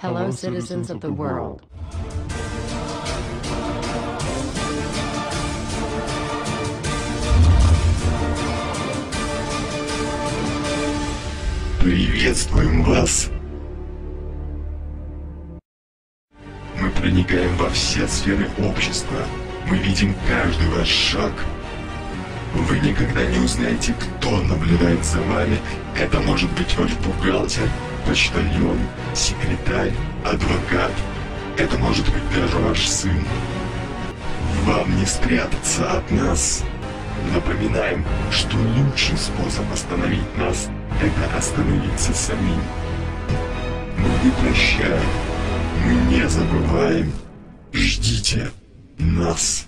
Hello, citizens of the world. Приветствуем вас! Мы проникаем во все сферы общества. Мы видим каждый ваш шаг. Вы никогда не узнаете, кто наблюдает за вами. Это может быть ваш бухгалтер, почтальон, секретарь, адвокат. Это может быть даже ваш сын. Вам не спрятаться от нас. Напоминаем, что лучший способ остановить нас – это остановиться самим. Мы не прощаем, мы не забываем. Ждите нас.